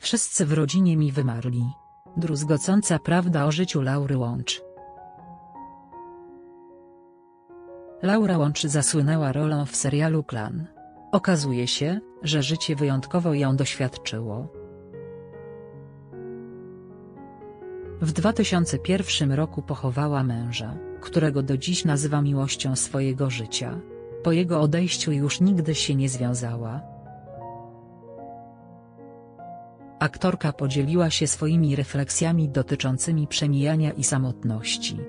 Wszyscy w rodzinie mi wymarli. Druzgocąca prawda o życiu Laury Łącz. Laura Łącz zasłynęła rolą w serialu Klan. Okazuje się, że życie wyjątkowo ją doświadczyło. W 2001 roku pochowała męża, którego do dziś nazywa miłością swojego życia. Po jego odejściu już nigdy się nie związała. Aktorka podzieliła się swoimi refleksjami dotyczącymi przemijania i samotności.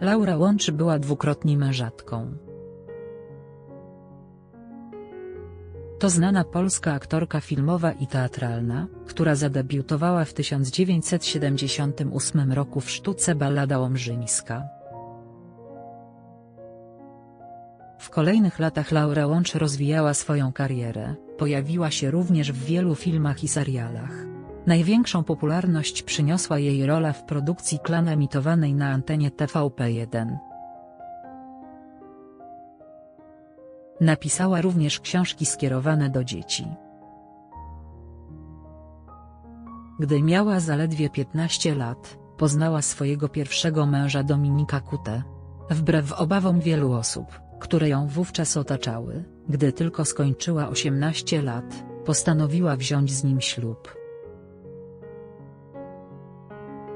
Laura Łączy była dwukrotnie mężatką. To znana polska aktorka filmowa i teatralna, która zadebiutowała w 1978 roku w sztuce Ballada Łomżyńska. W kolejnych latach Laura Łącz rozwijała swoją karierę, pojawiła się również w wielu filmach i serialach. Największą popularność przyniosła jej rola w produkcji Klan emitowanej na antenie TVP1. Napisała również książki skierowane do dzieci. Gdy miała zaledwie 15 lat, poznała swojego pierwszego męża Dominika Kutę. Wbrew obawom wielu osób, które ją wówczas otaczały, gdy tylko skończyła 18 lat, postanowiła wziąć z nim ślub.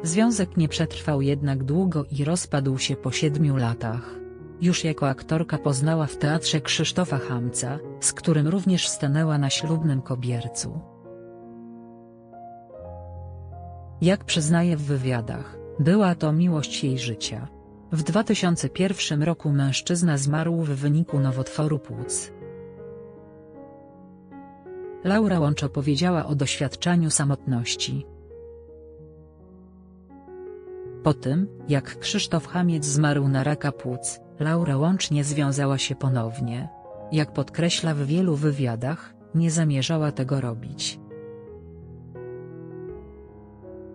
Związek nie przetrwał jednak długo i rozpadł się po siedmiu latach. Już jako aktorka poznała w teatrze Krzysztofa Hamca, z którym również stanęła na ślubnym kobiercu. Jak przyznaje w wywiadach, była to miłość jej życia. W 2001 roku mężczyzna zmarł w wyniku nowotworu płuc. Laura Łącz opowiedziała o doświadczaniu samotności. Po tym, jak Krzysztof Hamiec zmarł na raka płuc, Laura Łącz nie związała się ponownie. Jak podkreśla w wielu wywiadach, nie zamierzała tego robić.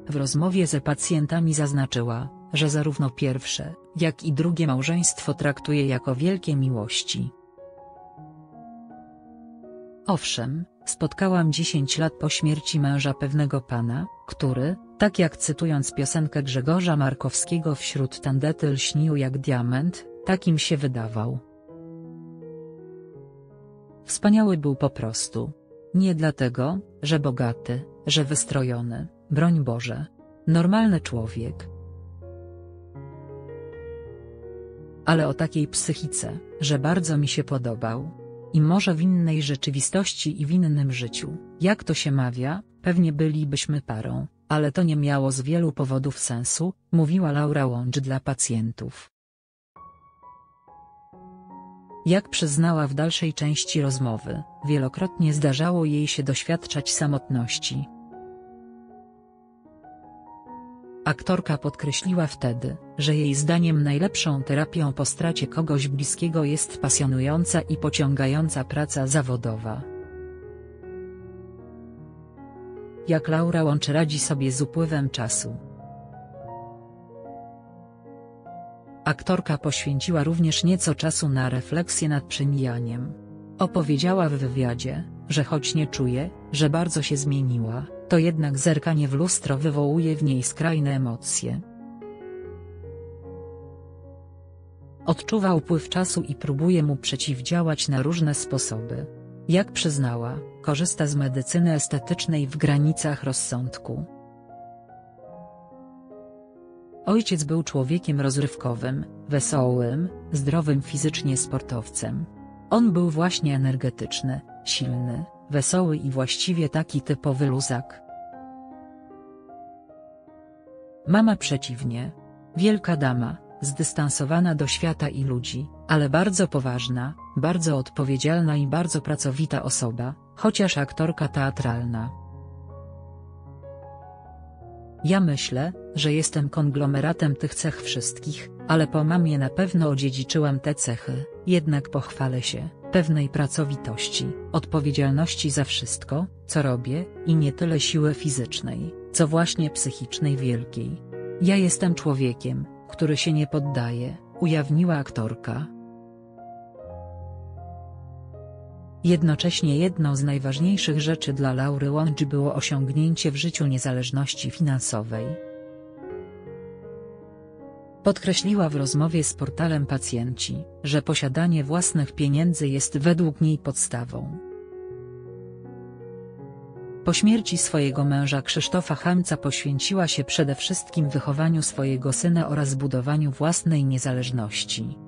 W rozmowie ze pacjentami zaznaczyła, że zarówno pierwsze, jak i drugie małżeństwo traktuje jako wielkie miłości. Owszem, spotkałam 10 lat po śmierci męża pewnego pana, który, tak jak cytując piosenkę Grzegorza Markowskiego wśród tandety lśnił jak diament, takim się wydawał. Wspaniały był po prostu. Nie dlatego, że bogaty, że wystrojony, broń Boże. Normalny człowiek. Ale o takiej psychice, że bardzo mi się podobał. I może w innej rzeczywistości i w innym życiu, jak to się mawia, pewnie bylibyśmy parą, ale to nie miało z wielu powodów sensu, mówiła Laura Łącz dla pacjentów. Jak przyznała w dalszej części rozmowy, wielokrotnie zdarzało jej się doświadczać samotności. Aktorka podkreśliła wtedy, że jej zdaniem najlepszą terapią po stracie kogoś bliskiego jest pasjonująca i pociągająca praca zawodowa. Jak Laura Łącz radzi sobie z upływem czasu. Aktorka poświęciła również nieco czasu na refleksję nad przemijaniem. Opowiedziała w wywiadzie, że choć nie czuje, że bardzo się zmieniła, to jednak zerkanie w lustro wywołuje w niej skrajne emocje. Odczuwa upływ czasu i próbuje mu przeciwdziałać na różne sposoby. Jak przyznała, korzysta z medycyny estetycznej w granicach rozsądku. Ojciec był człowiekiem rozrywkowym, wesołym, zdrowym fizycznie sportowcem. On był właśnie energetyczny, silny, wesoły i właściwie taki typowy luzak. Mama przeciwnie. Wielka dama, zdystansowana do świata i ludzi, ale bardzo poważna, bardzo odpowiedzialna i bardzo pracowita osoba, chociaż aktorka teatralna. Ja myślę, że jestem konglomeratem tych cech wszystkich, ale po mamie na pewno odziedziczyłam te cechy, jednak pochwalę się, pewnej pracowitości, odpowiedzialności za wszystko, co robię, i nie tyle siły fizycznej, co właśnie psychicznej wielkiej. Ja jestem człowiekiem, który się nie poddaje, ujawniła aktorka. Jednocześnie jedną z najważniejszych rzeczy dla Laury Łądź było osiągnięcie w życiu niezależności finansowej. Podkreśliła w rozmowie z portalem Pacjenci, że posiadanie własnych pieniędzy jest według niej podstawą. Po śmierci swojego męża Krzysztofa Hamca poświęciła się przede wszystkim wychowaniu swojego syna oraz budowaniu własnej niezależności.